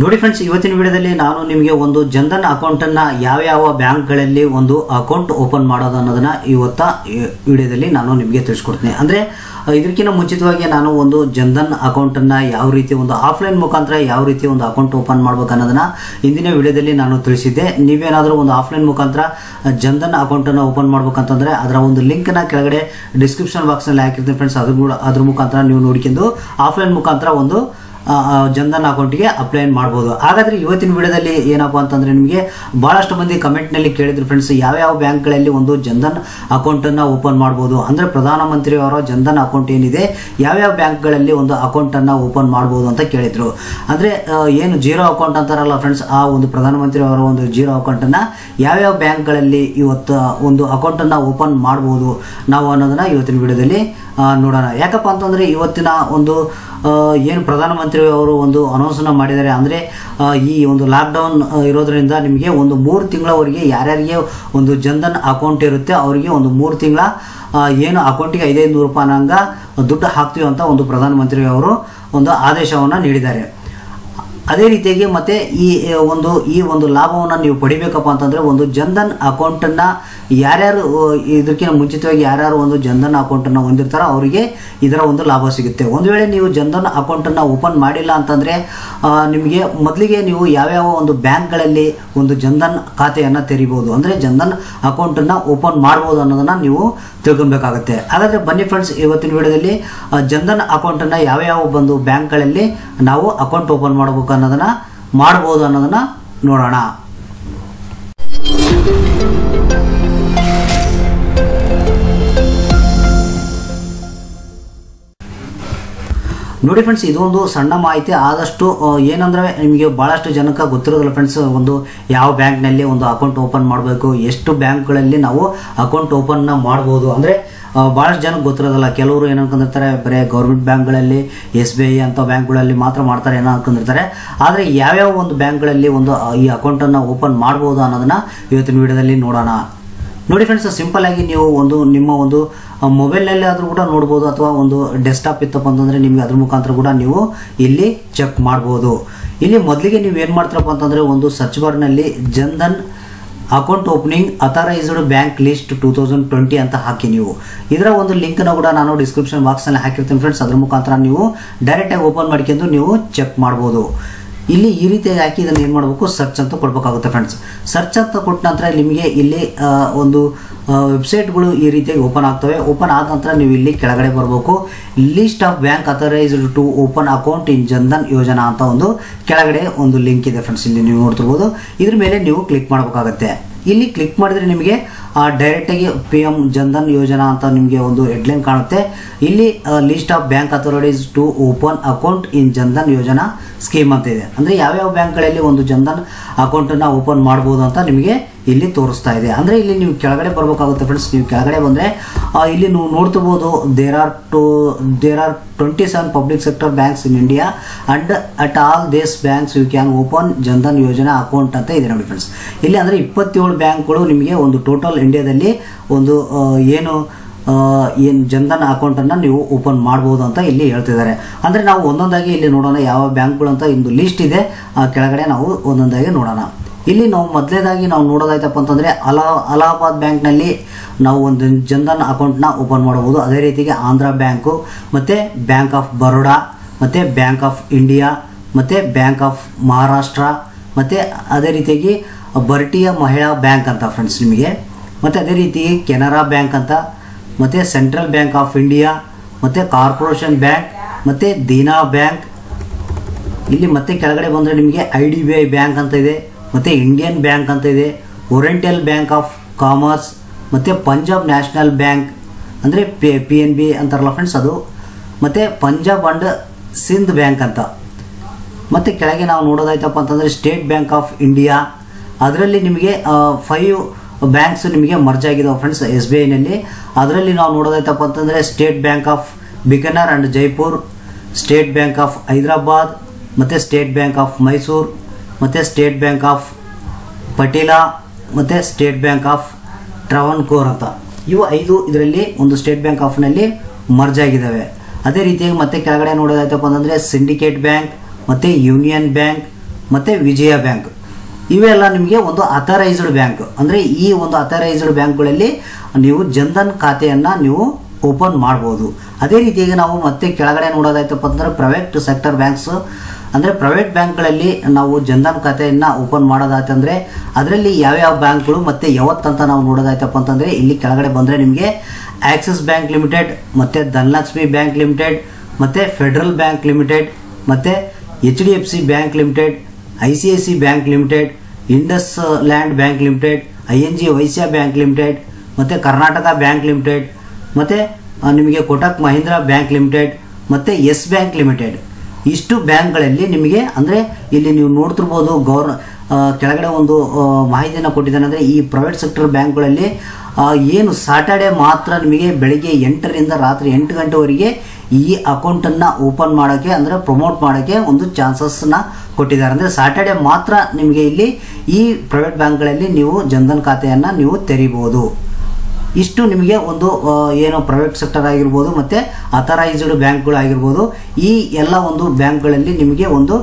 ನೋಡಿ ಫ್ರೆಂಡ್ಸ್ ಇವತ್ತಿನ ವಿಡಿಯೋದಲ್ಲಿ ನಾನು ನಿಮಗೆ ಒಂದು ಜನ್ಧನ್ ಅಕೌಂಟನ್ನು ಯಾವ್ಯಾವ ಬ್ಯಾಂಕ್ಗಳಲ್ಲಿ ಒಂದು ಅಕೌಂಟ್ ಓಪನ್ ಮಾಡೋದು ಅನ್ನೋದನ್ನು ಇವತ್ತ ವಿಡಿಯೋದಲ್ಲಿ ನಾನು ನಿಮಗೆ ತಿಳಿಸ್ಕೊಡ್ತೀನಿ. ಅಂದರೆ, ಇದಕ್ಕಿಂತ ಮುಂಚಿತವಾಗಿ ನಾನು ಒಂದು ಜನ್ಧನ್ ಅಕೌಂಟನ್ನು ಯಾವ ರೀತಿ ಒಂದು ಆಫ್ಲೈನ್ ಮುಖಾಂತರ ಯಾವ ರೀತಿ ಒಂದು ಅಕೌಂಟ್ ಓಪನ್ ಮಾಡ್ಬೇಕು ಅನ್ನೋದನ್ನ ಇಂದಿನ ವಿಡಿಯೋದಲ್ಲಿ ನಾನು ತಿಳಿಸಿದ್ದೆ. ನೀವೇನಾದರೂ ಒಂದು ಆಫ್ಲೈನ್ ಮುಖಾಂತರ ಜನ್ಧನ್ ಅಕೌಂಟನ್ನು ಓಪನ್ ಮಾಡ್ಬೇಕಂತಂದರೆ ಅದರ ಒಂದು ಲಿಂಕ್ನ ಕೆಳಗಡೆ ಡಿಸ್ಕ್ರಿಪ್ಷನ್ ಬಾಕ್ಸ್ನಲ್ಲಿ ಹಾಕಿರ್ತೀನಿ ಫ್ರೆಂಡ್ಸ್ ಅದ್ರ ಅದ್ರ ಮುಖಾಂತರ ನೀವು ನೋಡ್ಕೊಂಡು ಆಫ್ಲೈನ್ ಮುಖಾಂತರ ಒಂದು ಜನ್ಧನ್ ಅಕೌಂಟ್ಗೆ ಅಪ್ಲೈ ಮಾಡ್ಬೋದು. ಹಾಗಾದ್ರೆ ಇವತ್ತಿನ ವಿಡಿಯೋದಲ್ಲಿ ಏನಪ್ಪಾ ಅಂತಂದ್ರೆ ನಿಮಗೆ ಬಹಳಷ್ಟು ಮಂದಿ ಕಮೆಂಟ್ನಲ್ಲಿ ಕೇಳಿದ್ರು ಫ್ರೆಂಡ್ಸ್ ಯಾವ್ಯಾವ ಬ್ಯಾಂಕ್ಗಳಲ್ಲಿ ಒಂದು ಜನ್ಧನ್ ಅಕೌಂಟನ್ನು ಓಪನ್ ಮಾಡ್ಬೋದು? ಅಂದರೆ ಪ್ರಧಾನಮಂತ್ರಿ ಅವರ ಜನ್ಧನ್ ಅಕೌಂಟ್ ಏನಿದೆ, ಯಾವ್ಯಾವ ಬ್ಯಾಂಕ್ಗಳಲ್ಲಿ ಒಂದು ಅಕೌಂಟನ್ನು ಓಪನ್ ಮಾಡ್ಬೋದು ಅಂತ ಕೇಳಿದ್ರು. ಅಂದರೆ ಏನು ಜೀರೋ ಅಕೌಂಟ್ ಅಂತಾರಲ್ಲ ಫ್ರೆಂಡ್ಸ್ ಆ ಒಂದು ಪ್ರಧಾನಮಂತ್ರಿ ಅವರ ಒಂದು ಜೀರೋ ಅಕೌಂಟನ್ನು ಯಾವ್ಯಾವ ಬ್ಯಾಂಕ್ಗಳಲ್ಲಿ ಇವತ್ತು ಒಂದು ಅಕೌಂಟನ್ನು ಓಪನ್ ಮಾಡ್ಬೋದು? ನಾವು ಅನ್ನೋದನ್ನ ಇವತ್ತಿನ ವಿಡಿಯೋದಲ್ಲಿ ನೋಡೋಣ. ಯಾಕಪ್ಪ ಅಂತಂದರೆ ಇವತ್ತಿನ ಒಂದು ಏನು ಪ್ರಧಾನಮಂತ್ರಿ ಅವರು ಒಂದು ಅನೌನ್ಸ್ನ ಮಾಡಿದ್ದಾರೆ. ಅಂದರೆ ಈ ಒಂದು ಲಾಕ್ಡೌನ್ ಇರೋದರಿಂದ ನಿಮಗೆ ಒಂದು ಮೂರು ತಿಂಗಳವರೆಗೆ ಯಾರ್ಯಾರಿಗೆ ಒಂದು ಜನ್ಧನ್ ಅಕೌಂಟ್ ಇರುತ್ತೆ, ಅವರಿಗೆ ಒಂದು ಮೂರು ತಿಂಗಳ ಏನು ಅಕೌಂಟಿಗೆ ಐದೈದು ನೂರು ರೂಪಾಯಿನಂಗ ದುಡ್ಡು ಹಾಕ್ತೀವಿ ಅಂತ ಒಂದು ಪ್ರಧಾನಮಂತ್ರಿ ಅವರು ಒಂದು ಆದೇಶವನ್ನು ನೀಡಿದ್ದಾರೆ. ಅದೇ ರೀತಿಯಾಗಿ ಮತ್ತೆ ಈ ಒಂದು ಈ ಒಂದು ಲಾಭವನ್ನು ನೀವು ಪಡಿಬೇಕಪ್ಪ ಅಂತಂದ್ರೆ ಒಂದು ಜನ್ಧನ್ ಅಕೌಂಟನ್ನು ಯಾರ್ಯಾರು ಇದಕ್ಕಿಂತ ಮುಂಚಿತವಾಗಿ ಯಾರ್ಯಾರು ಒಂದು ಜನ್ಧನ್ ಅಕೌಂಟನ್ನು ಹೊಂದಿರ್ತಾರೋ ಅವರಿಗೆ ಇದರ ಒಂದು ಲಾಭ ಸಿಗುತ್ತೆ. ಒಂದು ವೇಳೆ ನೀವು ಜನ್ಧನ್ ಅಕೌಂಟನ್ನು ಓಪನ್ ಮಾಡಿಲ್ಲ ಅಂತಂದರೆ ನಿಮಗೆ ಮೊದಲಿಗೆ ನೀವು ಯಾವ್ಯಾವ ಒಂದು ಬ್ಯಾಂಕ್ಗಳಲ್ಲಿ ಒಂದು ಜನ್ಧನ್ ಖಾತೆಯನ್ನು ತೆರಿಬೋದು, ಅಂದರೆ ಜನ್ಧನ್ ಅಕೌಂಟನ್ನು ಓಪನ್ ಮಾಡ್ಬೋದು ಅನ್ನೋದನ್ನು ನೀವು ತಿಳ್ಕೊಬೇಕಾಗುತ್ತೆ. ಹಾಗಾದರೆ ಬನ್ನಿ ಫ್ರೆಂಡ್ಸ್, ಇವತ್ತಿನ ವಿಡಿಯೋದಲ್ಲಿ ಜನ್ಧನ್ ಅಕೌಂಟನ್ನು ಯಾವ್ಯಾವ ಒಂದು ಬ್ಯಾಂಕ್ಗಳಲ್ಲಿ ನಾವು ಅಕೌಂಟ್ ಓಪನ್ ಮಾಡಬೇಕು ಅನ್ನೋದನ್ನು ಮಾಡ್ಬೋದು ಅನ್ನೋದನ್ನು ನೋಡೋಣ. ನೋಡಿ ಫ್ರೆಂಡ್ಸ್ ಇದೊಂದು ಸಣ್ಣ ಮಾಹಿತಿ. ಆದಷ್ಟು ಏನಂದ್ರೆ ನಿಮಗೆ ಭಾಳಷ್ಟು ಜನಕ್ಕೆ ಗೊತ್ತಿರೋದಿಲ್ಲ ಫ್ರೆಂಡ್ಸ್ ಒಂದು ಯಾವ ಬ್ಯಾಂಕ್ನಲ್ಲಿ ಒಂದು ಅಕೌಂಟ್ ಓಪನ್ ಮಾಡಬೇಕು, ಎಷ್ಟು ಬ್ಯಾಂಕ್ಗಳಲ್ಲಿ ನಾವು ಅಕೌಂಟ್ ಓಪನ್ನ ಮಾಡ್ಬೋದು. ಅಂದರೆ ಭಾಳಷ್ಟು ಜನಕ್ಕೆ ಗೊತ್ತಿರೋದಲ್ಲ. ಕೆಲವರು ಏನು ಅನ್ಕೊಂಡಿರ್ತಾರೆ, ಬರೀ ಗೌರ್ಮೆಂಟ್ ಬ್ಯಾಂಕ್ಗಳಲ್ಲಿ ಎಸ್ ಬಿ ಐ ಅಂಥ ಬ್ಯಾಂಕ್ಗಳಲ್ಲಿ ಮಾತ್ರ ಮಾಡ್ತಾರೆ ಏನೋ ಅನ್ಕೊಂಡಿರ್ತಾರೆ. ಆದರೆ ಯಾವ್ಯಾವ ಒಂದು ಬ್ಯಾಂಕ್ಗಳಲ್ಲಿ ಒಂದು ಈ ಅಕೌಂಟನ್ನು ಓಪನ್ ಮಾಡ್ಬೋದು ಅನ್ನೋದನ್ನ ಇವತ್ತಿನ ವಿಡಿಯೋದಲ್ಲಿ ನೋಡೋಣ. ನೋಡಿ ಫ್ರೆಂಡ್ಸ್ ಸಿಂಪಲ್ ಆಗಿ ನೀವು ಒಂದು, ನಿಮ್ಮ ಒಂದು ಮೊಬೈಲ್ನಲ್ಲಿ ಆದರೂ ಕೂಡ ನೋಡ್ಬೋದು ಅಥವಾ ಒಂದು ಡೆಸ್ಕ್ಟಾಪ್ ಇತ್ತಪ್ಪ ಅಂತಂದರೆ ನಿಮಗೆ ಅದ್ರ ಮುಖಾಂತರ ಕೂಡ ನೀವು ಇಲ್ಲಿ ಚೆಕ್ ಮಾಡ್ಬೋದು. ಇಲ್ಲಿ ಮೊದಲಿಗೆ ನೀವು ಏನು ಮಾಡ್ತೀರಪ್ಪ ಅಂತಂದರೆ ಒಂದು ಸರ್ಚ್ ಬಾರ್ನಲ್ಲಿ Jan Dhan account opening authorised bank list two thousand twenty ಅಂತ ಹಾಕಿ ನೀವು. ಇದರ ಒಂದು ಲಿಂಕ್ನ ಕೂಡ ನಾನು ಡಿಸ್ಕ್ರಿಪ್ಷನ್ ಬಾಕ್ಸಲ್ಲಿ ಹಾಕಿರ್ತೀನಿ ಫ್ರೆಂಡ್ಸ್ ಅದ್ರ ಮುಖಾಂತರ ನೀವು ಡೈರೆಕ್ಟಾಗಿ ಓಪನ್ ಮಾಡ್ಕೊಂಡು ನೀವು ಚೆಕ್ ಮಾಡ್ಬೋದು. ಇಲ್ಲಿ ಈ ರೀತಿಯಾಗಿ ಹಾಕಿ ಇದನ್ನು ಏನು ಮಾಡಬೇಕು? ಸರ್ಚ್ ಅಂತ ಕೊಡಬೇಕಾಗುತ್ತೆ ಫ್ರೆಂಡ್ಸ್ ಸರ್ಚ್ ಅಂತ ಕೊಟ್ಟ ನಂತರ ನಿಮಗೆ ಇಲ್ಲಿ ಒಂದು ವೆಬ್ಸೈಟ್ಗಳು ಈ ರೀತಿಯಾಗಿ ಓಪನ್ ಆಗ್ತವೆ. ಓಪನ್ ಆದ ನಂತರ ನೀವು ಇಲ್ಲಿ ಕೆಳಗಡೆ ಬರಬೇಕು. List of bank authorised to open account in Jan Dhan Yojana ಅಂತ ಒಂದು ಕೆಳಗಡೆ ಒಂದು ಲಿಂಕ್ ಇದೆ ಫ್ರೆಂಡ್ಸ್ ಇಲ್ಲಿ ನೀವು ನೋಡ್ತಿರ್ಬೋದು. ಇದ್ರ ಮೇಲೆ ನೀವು ಕ್ಲಿಕ್ ಮಾಡಬೇಕಾಗತ್ತೆ. ಇಲ್ಲಿ ಕ್ಲಿಕ್ ಮಾಡಿದ್ರೆ ನಿಮಗೆ ಡೈರೆಕ್ಟಾಗಿ ಪಿ ಎಂ ಜನ್ಧನ್ ಯೋಜನಾ ಅಂತ ನಿಮಗೆ ಒಂದು ಹೆಡ್ಲೈನ್ ಕಾಣುತ್ತೆ. ಇಲ್ಲಿ list of bank authorities to open account in Jan Dhan Yojana scheme ಅಂತ ಇದೆ. ಅಂದರೆ ಯಾವ್ಯಾವ ಬ್ಯಾಂಕ್ಗಳಲ್ಲಿ ಒಂದು ಜನ್ಧನ್ ಅಕೌಂಟನ್ನು ಓಪನ್ ಮಾಡ್ಬೋದು ಅಂತ ನಿಮಗೆ ಇಲ್ಲಿ ತೋರಿಸ್ತಾ ಇದೆ. ಅಂದರೆ ಇಲ್ಲಿ ನೀವು ಕೆಳಗಡೆ ಬರಬೇಕಾಗುತ್ತೆ ಫ್ರೆಂಡ್ಸ್ ನೀವು ಕೆಳಗಡೆ ಬಂದರೆ ಇಲ್ಲಿ ನೀವು ನೋಡ್ತಿರ್ಬೋದು there are two there are twenty seven public sector banks in India and at all these banks you can open Jan Dhan Yojana account ಅಂತ ಇದೆ ನೋಡಿ ಫ್ರೆಂಡ್ಸ್ ಇಲ್ಲಿ ಅಂದರೆ ಇಪ್ಪತ್ತೇಳು ಬ್ಯಾಂಕ್ಗಳು ನಿಮಗೆ ಒಂದು ಟೋಟಲ್ ಇಂಡಿಯಾದಲ್ಲಿ ಒಂದು ಏನು ಏನು ಜನ್ಧನ್ ಅಕೌಂಟನ್ನು ನೀವು ಓಪನ್ ಮಾಡ್ಬೋದು ಅಂತ ಇಲ್ಲಿ ಹೇಳ್ತಿದ್ದಾರೆ. ಅಂದರೆ ನಾವು ಒಂದೊಂದಾಗಿ ಇಲ್ಲಿ ನೋಡೋಣ ಯಾವ ಬ್ಯಾಂಕ್ಗಳು ಅಂತ ಒಂದು ಲಿಸ್ಟ್ ಇದೆ. ಆ, ಕೆಳಗಡೆ ನಾವು ಒಂದೊಂದಾಗಿ ನೋಡೋಣ. ಇಲ್ಲಿ ನಾವು ಮೊದಲೇದಾಗಿ ನಾವು ನೋಡೋದಾಯ್ತಪ್ಪ ಅಂತಂದರೆ ಅಲಾ, ಅಲಹಾಬಾದ್ ಬ್ಯಾಂಕ್ನಲ್ಲಿ ನಾವು ಒಂದು ಜನ್ಧನ್ ಅಕೌಂಟ್ನ ಓಪನ್ ಮಾಡ್ಬೋದು ಅದೇ ರೀತಿಗೆ ಆಂಧ್ರ ಬ್ಯಾಂಕು, ಮತ್ತು ಬ್ಯಾಂಕ್ ಆಫ್ ಬರೋಡಾ, ಮತ್ತು ಬ್ಯಾಂಕ್ ಆಫ್ ಇಂಡಿಯಾ, ಮತ್ತು ಬ್ಯಾಂಕ್ ಆಫ್ ಮಹಾರಾಷ್ಟ್ರ, ಮತ್ತು ಅದೇ ರೀತಿಯಾಗಿ ಬರ್ಟಿಯ ಮಹಿಳಾ ಬ್ಯಾಂಕ್ ಅಂತ ಫ್ರೆಂಡ್ಸ್ ನಿಮಗೆ. ಮತ್ತು ಅದೇ ರೀತಿ ಕೆನರಾ ಬ್ಯಾಂಕ್ ಅಂತ, ಮತ್ತು ಸೆಂಟ್ರಲ್ ಬ್ಯಾಂಕ್ ಆಫ್ ಇಂಡಿಯಾ, ಮತ್ತು ಕಾರ್ಪೊರೇಷನ್ ಬ್ಯಾಂಕ್, ಮತ್ತು ದೀನಾ ಬ್ಯಾಂಕ್. ಇಲ್ಲಿ ಮತ್ತೆ ಕೆಳಗಡೆ ಬಂದರೆ ನಿಮಗೆ I D B I bank ಅಂತ ಇದೆ, ಮತ್ತು ಇಂಡಿಯನ್ ಬ್ಯಾಂಕ್ ಅಂತ ಇದೆ ಓರಿಯೆಂಟಲ್ ಬ್ಯಾಂಕ್ ಆಫ್ ಕಾಮರ್ಸ್, ಮತ್ತು ಪಂಜಾಬ್ ನ್ಯಾಷನಲ್ ಬ್ಯಾಂಕ್, ಅಂದರೆ ಪಿ ಪಿ ಎನ್ ಬಿ ಅಂತಾರಲ್ಲ ಫ್ರೆಂಡ್ಸ್ ಅದು, ಮತ್ತು ಪಂಜಾಬ್ ಆ್ಯಂಡ್ ಸಿಂಧ್ ಬ್ಯಾಂಕ್ ಅಂತ. ಮತ್ತು ಕೆಳಗೆ ನಾವು ನೋಡೋದಾಯ್ತಪ್ಪ ಅಂತಂದರೆ ಸ್ಟೇಟ್ ಬ್ಯಾಂಕ್ ಆಫ್ ಇಂಡಿಯಾ, ಅದರಲ್ಲಿ ನಿಮಗೆ ಫೈವ್ ಬ್ಯಾಂಕ್ಸ್ ನಿಮಗೆ ಮರ್ಜ್ ಆಗಿದಾವೆ ಫ್ರೆಂಡ್ಸ್ ಎಸ್ ಬಿ ಐನಲ್ಲಿ ಅದರಲ್ಲಿ ನಾವು ನೋಡೋದಾಯ್ತಪ್ಪ ಅಂತಂದರೆ state bank of Bikaner and Jaipur state bank of Hyderabad ಮತ್ತು ಸ್ಟೇಟ್ ಬ್ಯಾಂಕ್ ಆಫ್ ಮೈಸೂರು ಮತ್ತು ಸ್ಟೇಟ್ ಬ್ಯಾಂಕ್ ಆಫ್ ಪಟೇಲ ಮತ್ತು ಸ್ಟೇಟ್ ಬ್ಯಾಂಕ್ ಆಫ್ ಟ್ರಾವನ್ಕೋರ್ ಅಂತ. ಇವು ಐದು ಇದರಲ್ಲಿ ಒಂದು ಸ್ಟೇಟ್ ಬ್ಯಾಂಕ್ ಆಫ್ನಲ್ಲಿ ಮರ್ಜ್ ಆಗಿದ್ದಾವೆ ಅದೇ ರೀತಿಯಾಗಿ ಮತ್ತೆ ಕೆಳಗಡೆ ನೋಡೋದಾಯ್ತಪ್ಪ ಅಂತಂದರೆ ಸಿಂಡಿಕೇಟ್ ಬ್ಯಾಂಕ್ ಮತ್ತು ಯೂನಿಯನ್ ಬ್ಯಾಂಕ್ ಮತ್ತು ವಿಜಯ ಬ್ಯಾಂಕ್ ಇವೆಲ್ಲ ನಿಮಗೆ ಒಂದು ಅಥರೈಸ್ಡ್ ಬ್ಯಾಂಕ್ ಅಂದರೆ ಈ ಒಂದು ಅಥರೈಸ್ಡ್ ಬ್ಯಾಂಕ್ಗಳಲ್ಲಿ ನೀವು ಜನ್ಧನ್ ಖಾತೆಯನ್ನು ನೀವು ಓಪನ್ ಮಾಡ್ಬೋದು. ಅದೇ ರೀತಿಯಾಗಿ ನಾವು ಮತ್ತೆ ಕೆಳಗಡೆ ನೋಡೋದಾಯ್ತಪ್ಪ ಅಂದರೆ ಪ್ರೈವೇಟ್ ಸೆಕ್ಟರ್ ಬ್ಯಾಂಕ್ಸ್ ಅಂದರೆ ಪ್ರೈವೇಟ್ ಬ್ಯಾಂಕ್ಗಳಲ್ಲಿ ನಾವು ಜನ್ಧನ್ ಖಾತೆಯನ್ನು ಓಪನ್ ಮಾಡೋದಾಯ್ತಂದರೆ ಅದರಲ್ಲಿ ಯಾವ್ಯಾವ ಬ್ಯಾಂಕ್ಗಳು ಮತ್ತು ಯಾವತ್ತಂತ ನಾವು ನೋಡೋದಾಯ್ತಪ್ಪ ಅಂತಂದರೆ ಇಲ್ಲಿ ಕೆಳಗಡೆ ಬಂದರೆ ನಿಮಗೆ ಆಕ್ಸಿಸ್ ಬ್ಯಾಂಕ್ ಲಿಮಿಟೆಡ್ ಮತ್ತು ಧನಲಕ್ಷ್ಮಿ ಬ್ಯಾಂಕ್ ಲಿಮಿಟೆಡ್ ಮತ್ತು ಫೆಡ್ರಲ್ ಬ್ಯಾಂಕ್ ಲಿಮಿಟೆಡ್ ಮತ್ತು H D F C bank limited I C I C bank limited, IndusInd bank limited, I N G Vysya bank limited, ಮತ್ತು ಕರ್ನಾಟಕ ಬ್ಯಾಂಕ್ ಲಿಮಿಟೆಡ್, ಮತ್ತು ನಿಮಗೆ Kotak Mahindra bank limited, ಮತ್ತು Yes bank limited. ಇಷ್ಟು ಬ್ಯಾಂಕ್ಗಳಲ್ಲಿ ನಿಮಗೆ, ಅಂದರೆ ಇಲ್ಲಿ ನೀವು ನೋಡ್ತಿರ್ಬೋದು ಗೌರ್ ಕೆಳಗಡೆ ಒಂದು ಮಾಹಿತಿಯನ್ನು ಕೊಟ್ಟಿದ್ದಾನೆ, ಅಂದರೆ ಈ ಪ್ರೈವೇಟ್ ಸೆಕ್ಟರ್ ಬ್ಯಾಂಕ್ಗಳಲ್ಲಿ ಏನು ಸಾಟರ್ಡೆ ಮಾತ್ರ ನಿಮಗೆ ಬೆಳಗ್ಗೆ ಎಂಟರಿಂದ ರಾತ್ರಿ ಎಂಟು ಗಂಟೆವರೆಗೆ ಈ ಅಕೌಂಟನ್ನು ಓಪನ್ ಮಾಡೋಕ್ಕೆ ಅಂದರೆ ಪ್ರಮೋಟ್ ಮಾಡೋಕ್ಕೆ ಒಂದು ಚಾನ್ಸಸ್ನ ಕೊಟ್ಟಿದ್ದಾರೆ. ಅಂದರೆ ಸ್ಯಾಟರ್ಡೆ ಮಾತ್ರ ನಿಮಗೆ ಇಲ್ಲಿ ಈ ಪ್ರೈವೇಟ್ ಬ್ಯಾಂಕ್ಗಳಲ್ಲಿ ನೀವು ಜನ್ಧನ್ ಖಾತೆಯನ್ನು ನೀವು ತೆರಿಬೋದು. ಇಷ್ಟು ನಿಮಗೆ ಒಂದು ಏನು ಪ್ರೈವೇಟ್ ಸೆಕ್ಟರ್ ಆಗಿರ್ಬೋದು ಮತ್ತು ಅಥರೈಸ್ಡ್ ಬ್ಯಾಂಕ್ಗಳು ಆಗಿರ್ಬೋದು. ಈ ಎಲ್ಲ ಒಂದು ಬ್ಯಾಂಕ್ಗಳಲ್ಲಿ ನಿಮಗೆ ಒಂದು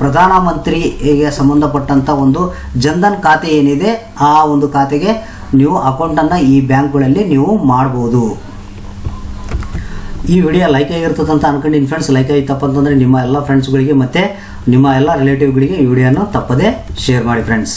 ಪ್ರಧಾನಮಂತ್ರಿಗೆ ಸಂಬಂಧಪಟ್ಟಂಥ ಒಂದು ಜನ್ಧನ್ ಖಾತೆ ಏನಿದೆ, ಆ ಒಂದು ಖಾತೆಗೆ ನೀವು ಅಕೌಂಟನ್ನು ಈ ಬ್ಯಾಂಕ್ಗಳಲ್ಲಿ ನೀವು ಮಾಡ್ಬೋದು. ಈ ವಿಡಿಯೋ ಲೈಕ್ ಆಗಿರ್ತದೆ ಅಂತ ಅನ್ಕೊಂಡಿನಿ ಫ್ರೆಂಡ್ಸ್ ಲೈಕ್ ಆಗಿತ್ತಪ್ಪ ಅಂತಂದರೆ ನಿಮ್ಮ ಎಲ್ಲ ಫ್ರೆಂಡ್ಸ್ಗಳಿಗೆ ಮತ್ತು ನಿಮ್ಮ ಎಲ್ಲ ರಿಲೇಟಿವ್ಗಳಿಗೆ ಈ ವಿಡಿಯೋನ ತಪ್ಪದೇ ಶೇರ್ ಮಾಡಿ ಫ್ರೆಂಡ್ಸ್